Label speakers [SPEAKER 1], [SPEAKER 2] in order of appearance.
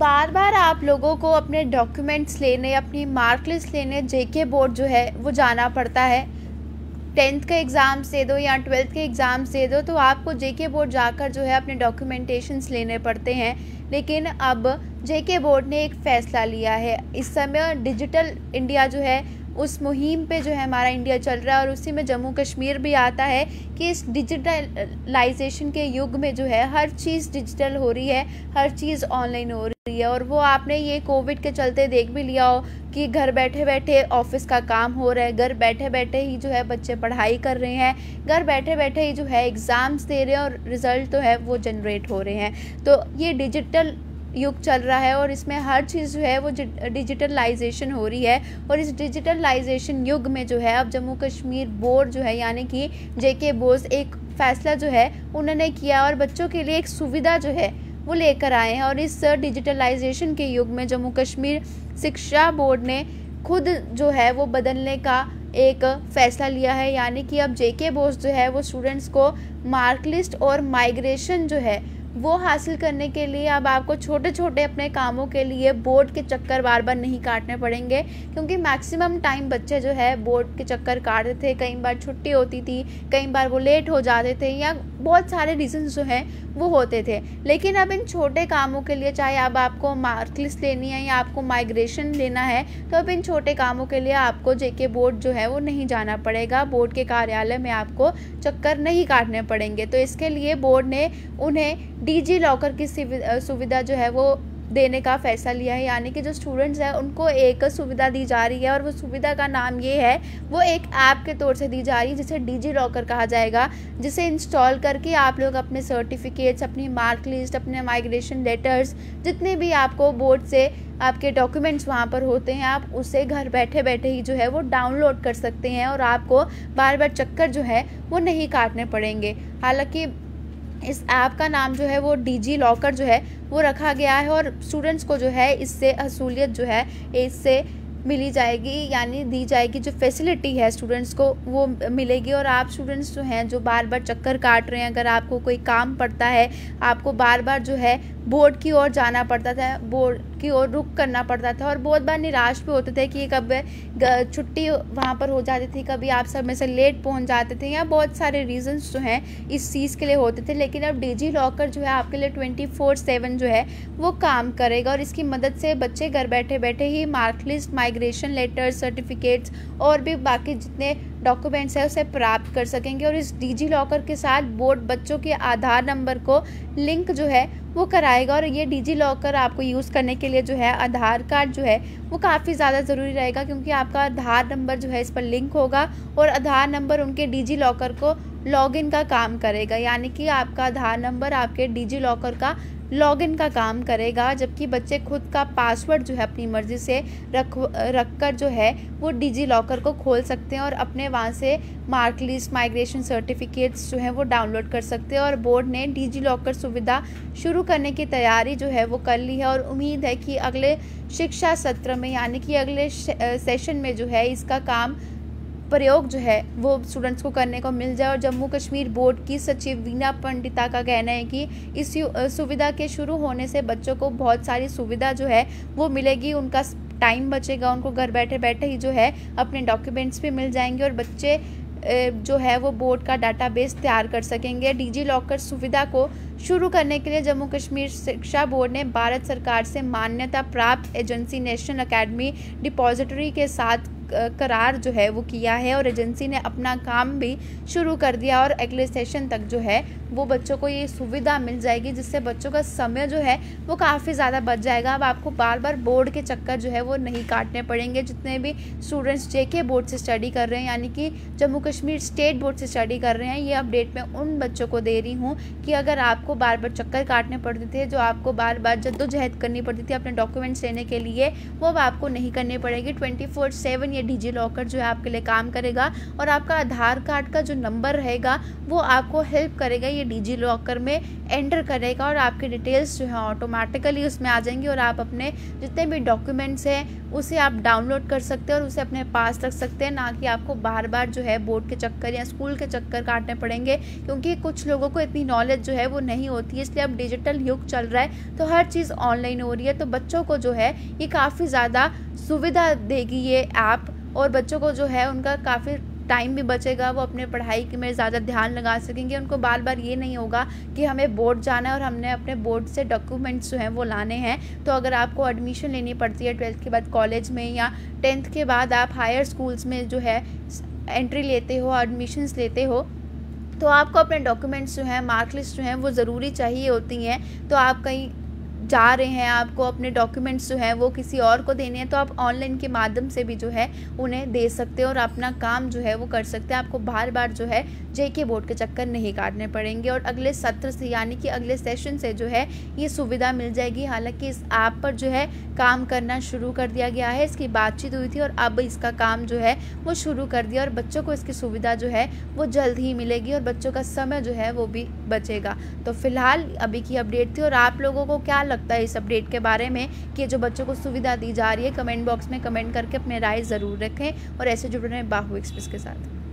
[SPEAKER 1] बार बार आप लोगों को अपने डॉक्यूमेंट्स लेने, अपनी मार्क लिस्ट लेने जेके बोर्ड जो है, वो जाना पड़ता है। टेंथ के एग्ज़ाम्स दे दो या ट्वेल्थ के एग्ज़ाम दे दो तो आपको जेके बोर्ड जाकर जो है, अपने डॉक्यूमेंटेशंस लेने पड़ते हैं। लेकिन अब जेके बोर्ड ने एक फ़ैसला लिया है। इस समय डिजिटल इंडिया जो है उस मुहिम पे जो है हमारा इंडिया चल रहा है और उसी में जम्मू कश्मीर भी आता है कि इस डिजिटलाइजेशन के युग में जो है हर चीज़ डिजिटल हो रही है, हर चीज़ ऑनलाइन हो रही है और वो आपने ये कोविड के चलते देख भी लिया हो कि घर बैठे बैठे ऑफ़िस का काम हो रहा है, घर बैठे बैठे ही जो है बच्चे पढ़ाई कर रहे हैं, घर बैठे बैठे ही जो है एग्ज़ाम्स दे रहे हैं और रिज़ल्ट तो है वो जनरेट हो रहे हैं। तो ये डिजिटल युग चल रहा है और इसमें हर चीज़ जो है वो डिजिटलाइजेशन हो रही है। और इस डिजिटलाइजेशन युग में जो है, अब जम्मू कश्मीर बोर्ड जो है, यानी कि जेके बोस एक फ़ैसला जो है, उन्होंने किया और बच्चों के लिए एक सुविधा जो है, वो लेकर आए हैं। और इस डिजिटलाइजेशन के युग में जम्मू कश्मीर शिक्षा बोर्ड ने खुद जो है, वो बदलने का एक फ़ैसला लिया है। यानी कि अब जेके बोस जो है, वो स्टूडेंट्स को मार्क लिस्ट और माइग्रेशन जो है वो हासिल करने के लिए अब आपको छोटे छोटे अपने कामों के लिए बोर्ड के चक्कर बार बार नहीं काटने पड़ेंगे, क्योंकि मैक्सिमम टाइम बच्चे जो है बोर्ड के चक्कर काटते थे, कई बार छुट्टी होती थी, कई बार वो लेट हो जाते थे या बहुत सारे रीजंस जो हैं वो होते थे। लेकिन अब इन छोटे कामों के लिए चाहे अब आपको मार्क लिस्ट लेनी है या आपको माइग्रेशन लेना है तो अब इन छोटे कामों के लिए आपको जेके बोर्ड जो है वो नहीं जाना पड़ेगा। बोर्ड के कार्यालय में आपको चक्कर नहीं काटने पड़ेंगे। तो इसके लिए बोर्ड ने उन्हें डिजी लॉकर की सुविधा जो है वो देने का फैसला लिया है। यानी कि जो स्टूडेंट्स हैं, उनको एक सुविधा दी जा रही है और वो सुविधा का नाम ये है, वो एक ऐप के तौर से दी जा रही है, जिसे डिजी लॉकर कहा जाएगा, जिसे इंस्टॉल करके आप लोग अपने सर्टिफिकेट्स अपनी मार्क लिस्ट अपने माइग्रेशन लेटर्स जितने भी आपको बोर्ड से आपके डॉक्यूमेंट्स वहाँ पर होते हैं, आप उसे घर बैठे बैठे ही जो है वो डाउनलोड कर सकते हैं और आपको बार बार चक्कर जो है वो नहीं काटने पड़ेंगे। हालाँकि इस ऐप का नाम जो है वो डीजी लॉकर जो है वो रखा गया है और स्टूडेंट्स को जो है इससे असूलियत जो है इससे मिली जाएगी, यानी दी जाएगी जो फैसिलिटी है स्टूडेंट्स को, वो मिलेगी। और आप स्टूडेंट्स जो हैं, जो बार बार चक्कर काट रहे हैं, अगर आपको कोई काम पड़ता है, आपको बार बार जो है बोर्ड की ओर जाना पड़ता था, बोर्ड की ओर रुक करना पड़ता था और बहुत बार निराश भी होते थे कि कब छुट्टी वहाँ पर हो जाती थी, कभी आप समय से लेट पहुँच जाते थे या बहुत सारे रीजंस जो हैं इस चीज़ के लिए होते थे। लेकिन अब डिजी लॉकर जो है, आपके लिए ट्वेंटी फोर सेवन जो है, वो काम करेगा और इसकी मदद से बच्चे घर बैठे बैठे ही mark list migration letter certificates और भी बाकी जितने डॉक्यूमेंट्स है, उसे प्राप्त कर सकेंगे और इस डिजी लॉकर के साथ बोर्ड बच्चों के आधार नंबर को लिंक जो है वो कराएगा और ये डिजी लॉकर आपको यूज़ करने के लिए जो है आधार कार्ड जो है वो काफ़ी ज़्यादा ज़रूरी रहेगा क्योंकि आपका आधार नंबर जो है इस पर लिंक होगा और आधार नंबर उनके डिजी लॉकर को लॉगिन का काम करेगा। यानी कि आपका आधार नंबर आपके डिजी लॉकर का लॉगिन का काम करेगा, जबकि बच्चे खुद का पासवर्ड जो है अपनी मर्ज़ी से रख रख कर जो है वो डिजी लॉकर को खोल सकते हैं और अपने वहाँ से मार्क लिस्ट, माइग्रेशन सर्टिफिकेट्स जो हैं वो डाउनलोड कर सकते हैं और बोर्ड ने डिजी लॉकर सुविधा शुरू करने की तैयारी जो है वो कर ली है और उम्मीद है कि अगले शिक्षा सत्र में, यानी कि अगले सेशन में जो है इसका काम प्रयोग जो है वो स्टूडेंट्स को करने को मिल जाए और जम्मू कश्मीर बोर्ड की सचिव वीना पंडिता का कहना है कि इस सुविधा के शुरू होने से बच्चों को बहुत सारी सुविधा जो है वो मिलेगी, उनका टाइम बचेगा, उनको घर बैठे बैठे ही जो है अपने डॉक्यूमेंट्स भी मिल जाएँगे और बच्चे जो है वो बोर्ड का डाटाबेस तैयार कर सकेंगे। डिजी लॉकर सुविधा को शुरू करने के लिए जम्मू कश्मीर शिक्षा बोर्ड ने भारत सरकार से मान्यता प्राप्त एजेंसी नेशनल अकेडमी डिपॉजिटरी के साथ करार जो है वो किया है और एजेंसी ने अपना काम भी शुरू कर दिया और अगले सेशन तक जो है वो बच्चों को ये सुविधा मिल जाएगी, जिससे बच्चों का समय जो है वो काफ़ी ज़्यादा बच जाएगा। अब आपको बार बार बोर्ड के चक्कर जो है वो नहीं काटने पड़ेंगे। जितने भी स्टूडेंट्स जे बोर्ड से स्टडी कर रहे हैं, यानी कि जम्मू कश्मीर स्टेट बोर्ड से स्टडी कर रहे हैं, ये अपडेट मैं उन बच्चों को दे रही हूँ कि अगर आपको बार बार चक्कर काटने पड़ते थे, जो आपको बार बार जद्दोजहद करनी पड़ती थी अपने डॉक्यूमेंट्स लेने के लिए, वो अब आपको नहीं करनी पड़ेगी। Twenty four seven DigiLocker जो है आपके लिए काम करेगा और आपका आधार कार्ड का जो नंबर रहेगा, वो आपको हेल्प करेगा, ये डिजी लॉकर में एंटर करेगा और आपकी डिटेल्स जो है ऑटोमेटिकली उसमें आ जाएँगी और आप अपने जितने भी डॉक्यूमेंट्स हैं उसे आप डाउनलोड कर सकते हैं और उसे अपने पास रख सकते हैं, ना कि आपको बार बार जो है बोर्ड के चक्कर या स्कूल के चक्कर काटने पड़ेंगे, क्योंकि कुछ लोगों को इतनी नॉलेज जो है वो नहीं होती है, इसलिए अब डिजिटल युग चल रहा है तो हर चीज़ ऑनलाइन हो रही है तो बच्चों को जो है ये काफ़ी ज़्यादा सुविधा देगी ये ऐप और बच्चों को जो है उनका काफ़ी टाइम भी बचेगा, वो अपने पढ़ाई के में ज़्यादा ध्यान लगा सकेंगे। उनको बार बार ये नहीं होगा कि हमें बोर्ड जाना है और हमने अपने बोर्ड से डॉक्यूमेंट्स जो हैं वो लाने हैं। तो अगर आपको एडमिशन लेनी पड़ती है ट्वेल्थ के बाद कॉलेज में या टेंथ के बाद आप हायर स्कूल्स में जो है एंट्री लेते हो एडमिशन्स लेते हो तो आपको अपने डॉक्यूमेंट्स जो हैं मार्क लिस्ट जो हैं वो ज़रूरी चाहिए होती हैं। तो आप कहीं जा रहे हैं, आपको अपने डॉक्यूमेंट्स जो हैं वो किसी और को देने हैं तो आप ऑनलाइन के माध्यम से भी जो है उन्हें दे सकते हैं और अपना काम जो है वो कर सकते हैं। आपको बार बार जो है जे के बोर्ड के चक्कर नहीं काटने पड़ेंगे और अगले सत्र से, यानी कि अगले सेशन से जो है ये सुविधा मिल जाएगी। हालाँकि इस ऐप पर जो है काम करना शुरू कर दिया गया है, इसकी बातचीत हुई थी और अब इसका काम जो है वो शुरू कर दिया और बच्चों को इसकी सुविधा जो है वो जल्द ही मिलेगी और बच्चों का समय जो है वो भी बचेगा। तो फ़िलहाल अभी की अपडेट थी और आप लोगों को क्या लगता है इस अपडेट के बारे में कि जो बच्चों को सुविधा दी जा रही है, कमेंट बॉक्स में कमेंट करके अपने राय ज़रूर रखें और ऐसे जुड़े हैं बाहू एक्सप्रेस के साथ।